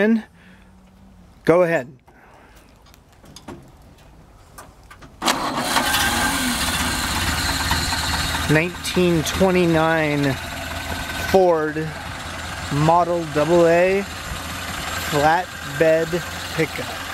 In. Go ahead. Nineteen twenty nine Ford Model AA flatbed pickup.